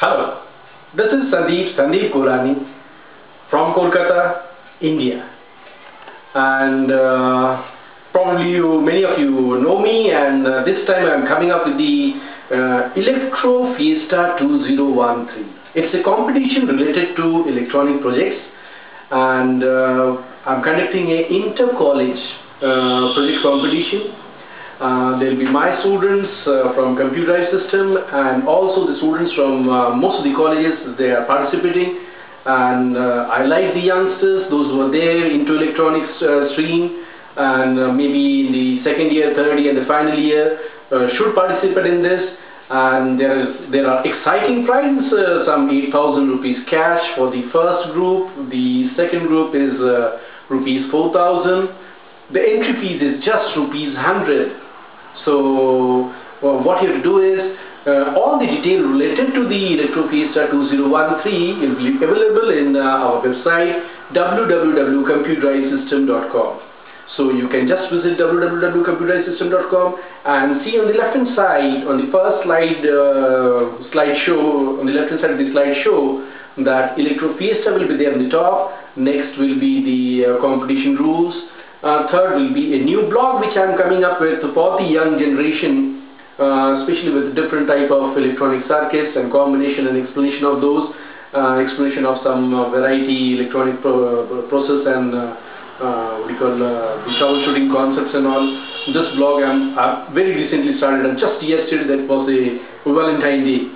Hello, this is Sandeep, Sandeep Golani from Kolkata, India. And uh, probably you, many of you know me and uh, this time I am coming up with the uh, Electro Fiesta 2013. It's a competition related to electronic projects and uh, I'm conducting a inter-college uh, project competition uh, there will be my students uh, from Compu Drive System and also the students from uh, most of the colleges they are participating. And uh, I like the youngsters those who are there into electronics uh, stream. And maybe in the second year, third year and the final year should participate in this. And there is there are exciting prizes some 8000 rupees cash for the first group. The second group is rupees 4000 the entry fees is just rupees 100 so well, what you have to do is uh, all the detail related to the Electrofiesta 2013 will be available in uh, our website www.compudrivesystem.com. So you can just visit www.compudrivesystem.com and see on the left hand side on the first slide uh, slide show on the left hand side of the slide show that Electrofiesta will be there on the top. Next will be the uh, competition rules uh, third will be a new blog which I am coming up with for the young generation, uh, especially with different type of electronic circuits and combination and explanation of those, uh, explanation of some uh, variety electronic pro process and uh, uh, what we call the troubleshooting concepts and all. This blog I'm, I've very recently started and just yesterday that was a Valentine Day.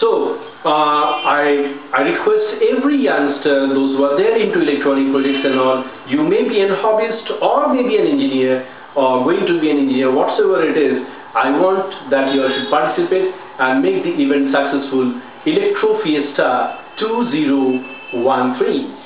So uh, I, I request every youngster, those who are there into electronic projects and all, you may be an hobbyist or maybe an engineer or going to be an engineer, whatsoever it is, I want that you all should participate and make the event successful. Electro Fiesta 2013.